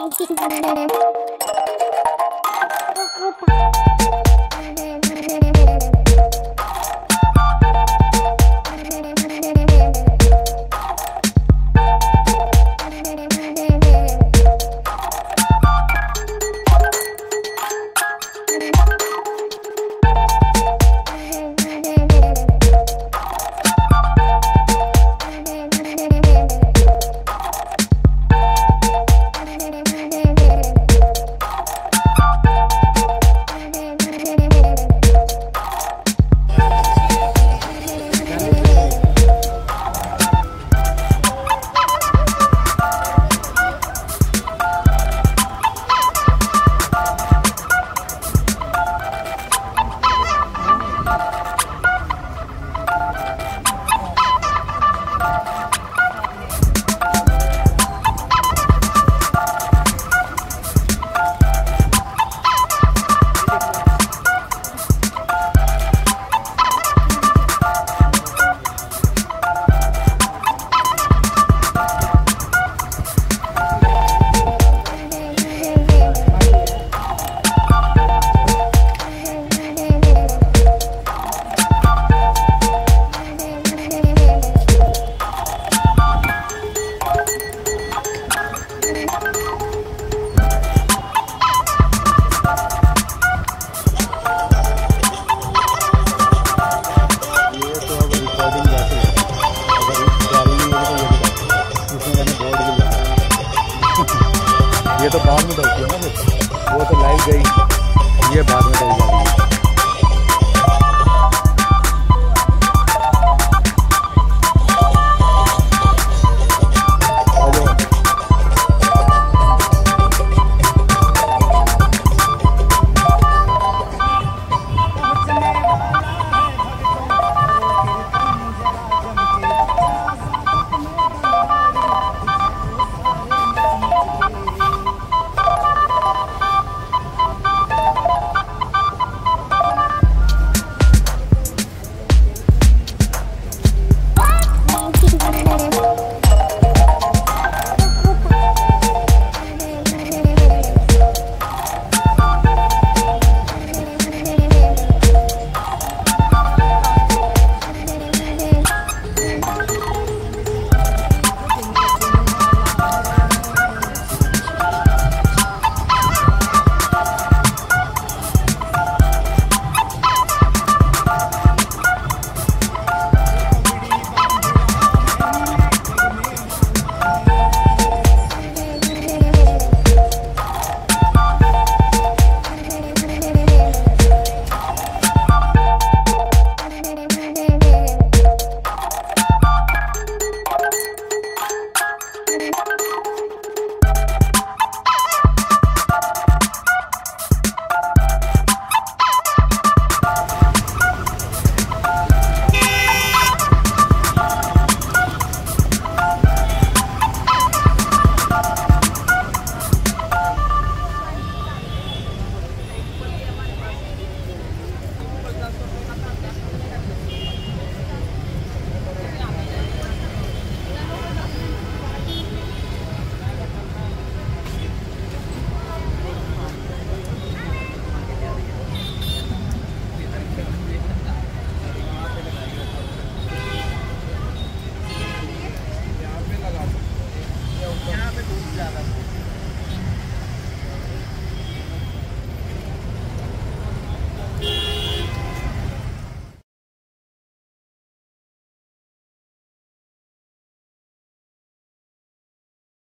Thank you. ये तो बाद में डलती है ना वो तो लाइव गई। ये बाद में जाएगी ज़्यादा